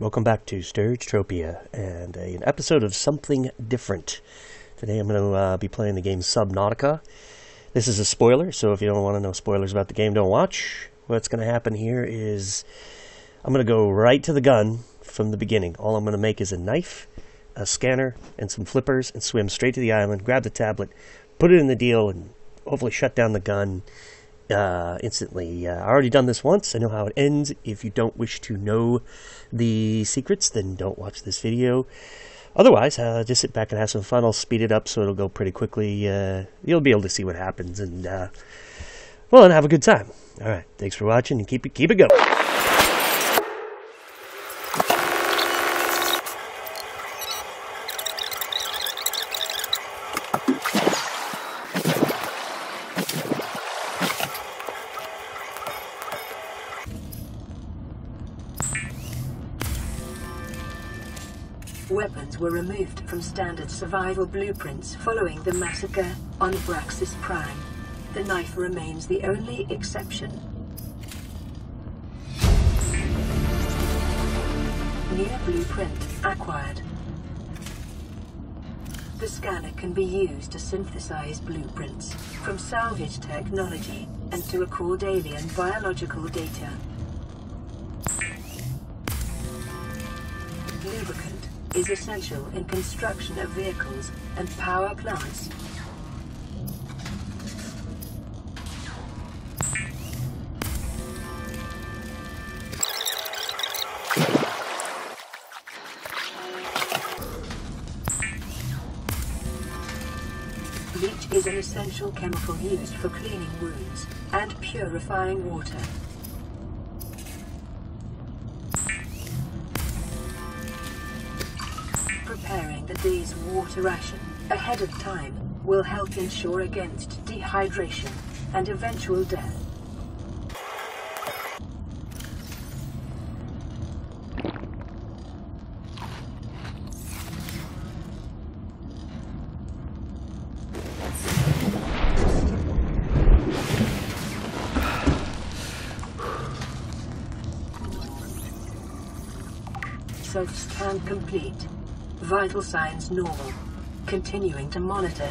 Welcome back to StirgeTropia and a, an episode of Something Different. Today I'm going to uh, be playing the game Subnautica. This is a spoiler, so if you don't want to know spoilers about the game, don't watch. What's going to happen here is I'm going to go right to the gun from the beginning. All I'm going to make is a knife, a scanner, and some flippers, and swim straight to the island, grab the tablet, put it in the deal, and hopefully shut down the gun uh, instantly. Uh, I already done this once. I know how it ends. If you don't wish to know the secrets, then don't watch this video. Otherwise, uh, just sit back and have some fun. I'll speed it up so it'll go pretty quickly. Uh, you'll be able to see what happens and, uh, well, and have a good time. All right. Thanks for watching and keep it, keep it going. Weapons were removed from standard survival blueprints following the massacre on Braxis Prime. The knife remains the only exception. New blueprint acquired. The scanner can be used to synthesize blueprints from salvage technology and to record alien biological data. Lubricant is essential in construction of vehicles and power plants. Bleach is an essential chemical used for cleaning wounds and purifying water. Preparing the day's water ration ahead of time will help ensure against dehydration and eventual death. Self-scan complete. Vital signs normal. Continuing to monitor.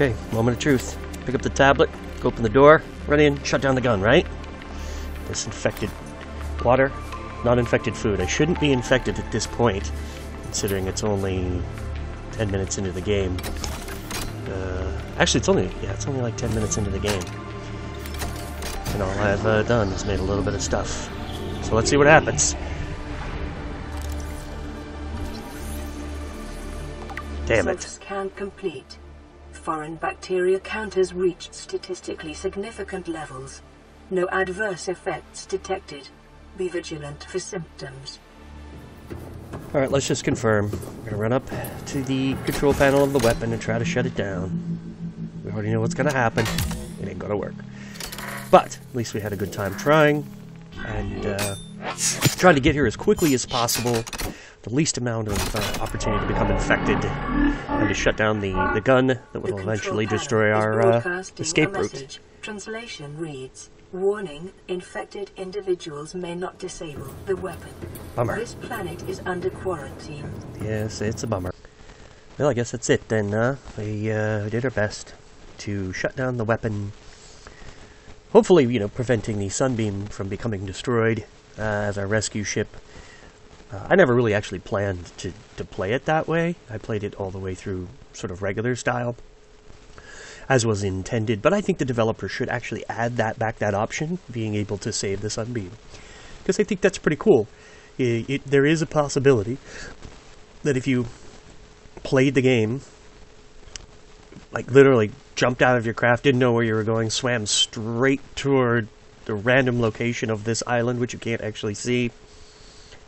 Okay, moment of truth. Pick up the tablet, go open the door, run in, shut down the gun, right? Disinfected water, not infected food. I shouldn't be infected at this point, considering it's only 10 minutes into the game. Uh, actually, it's only, yeah, it's only like 10 minutes into the game. And all I've uh, done is made a little bit of stuff. So let's see what happens. Damn it. Self-scan complete. Foreign bacteria counters reached statistically significant levels. No adverse effects detected. Be vigilant for symptoms. Alright, let's just confirm. We're gonna run up to the control panel of the weapon and try to shut it down. We already know what's gonna happen. It ain't gonna work. But, at least we had a good time trying. And, uh, trying to get here as quickly as possible. The least amount of uh, opportunity to become infected. And to shut down the, the gun that will eventually destroy our uh, escape route. Translation reads, Warning, infected individuals may not disable the weapon. Bummer. This planet is under quarantine. Yes, it's a bummer. Well, I guess that's it then. Uh, we uh, did our best to shut down the weapon. Hopefully, you know, preventing the sunbeam from becoming destroyed uh, as our rescue ship. Uh, I never really actually planned to, to play it that way. I played it all the way through sort of regular style, as was intended. But I think the developer should actually add that back, that option, being able to save the sunbeam, because I think that's pretty cool. It, it, there is a possibility that if you played the game like literally jumped out of your craft, didn't know where you were going, swam straight toward the random location of this island, which you can't actually see,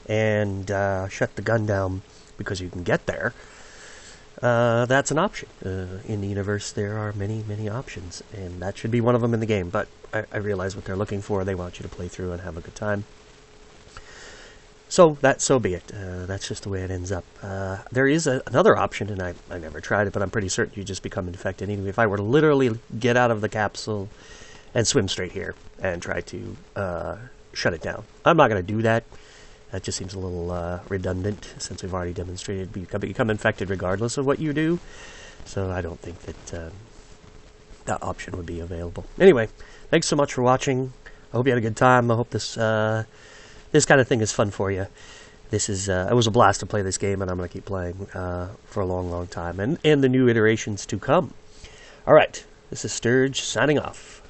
and uh, shut the gun down because you can get there, uh, that's an option. Uh, in the universe, there are many, many options, and that should be one of them in the game. But I, I realize what they're looking for. They want you to play through and have a good time. So that so be it. Uh, that's just the way it ends up. Uh, there is a, another option, and I, I never tried it, but I'm pretty certain you just become infected anyway. If I were to literally get out of the capsule and swim straight here and try to uh, shut it down, I'm not going to do that. That just seems a little uh, redundant since we've already demonstrated you become, infected regardless of what you do. So I don't think that um, that option would be available. Anyway, thanks so much for watching. I hope you had a good time. I hope this uh, this kind of thing is fun for you. This is uh, it was a blast to play this game, and I'm going to keep playing uh, for a long, long time, and and the new iterations to come. All right, this is Stirge signing off.